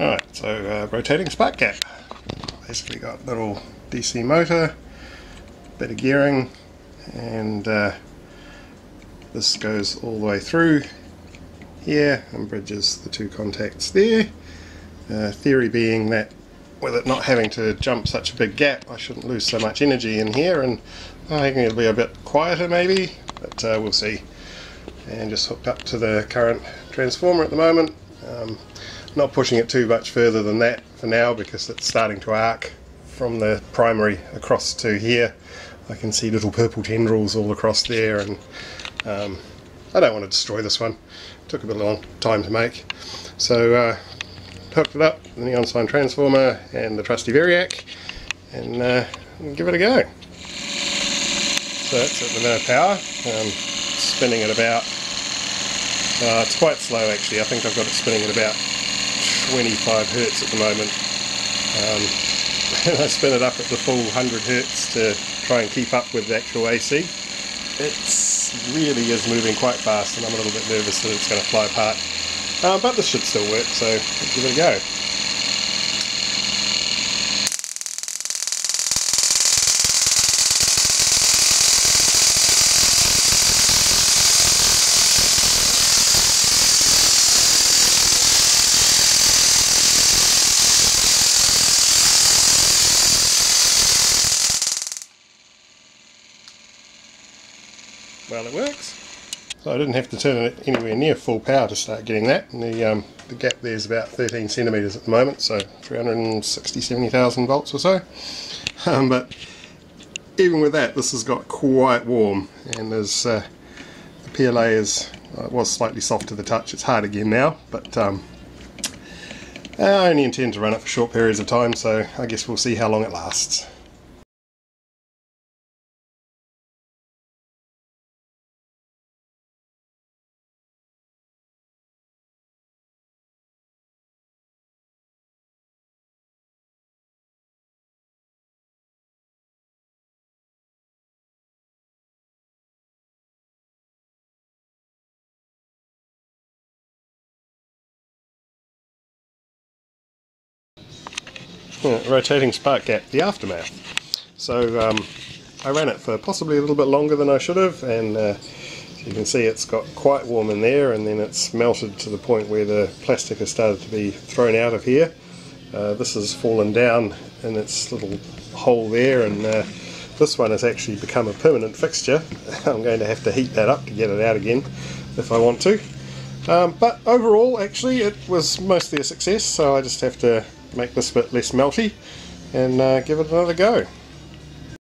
Alright, so uh, rotating spark gap. Basically got little DC motor, bit of gearing, and uh, this goes all the way through here and bridges the two contacts there. Uh, theory being that with it not having to jump such a big gap I shouldn't lose so much energy in here and I think it'll be a bit quieter maybe but uh, we'll see and just hooked up to the current transformer at the moment um, not pushing it too much further than that for now because it's starting to arc from the primary across to here. I can see little purple tendrils all across there and um, I don't want to destroy this one. It took a bit of long time to make. So uh, hooked it up the neon sign transformer and the trusty variac and uh, give it a go. So that's at the minute power. Um, spinning at about uh, it's quite slow actually. I think I've got it spinning at about 25 hertz at the moment. Um, and I spin it up at the full 100 hertz to try and keep up with the actual AC it really is moving quite fast and I'm a little bit nervous that it's going to fly apart. Uh, but this should still work so give it a go well it works. So I didn't have to turn it anywhere near full power to start getting that. And the, um, the gap there is about 13 centimetres at the moment, so 360, 70,000 volts or so. Um, but even with that, this has got quite warm, and there's uh, the PLA is uh, was slightly soft to the touch. It's hard again now, but um, I only intend to run it for short periods of time, so I guess we'll see how long it lasts. Rotating spark gap, the aftermath. So um, I ran it for possibly a little bit longer than I should have and uh, you can see it's got quite warm in there and then it's melted to the point where the plastic has started to be thrown out of here. Uh, this has fallen down in its little hole there and uh, this one has actually become a permanent fixture. I'm going to have to heat that up to get it out again if I want to. Um, but overall actually it was mostly a success so I just have to make this a bit less melty and uh, give it another go.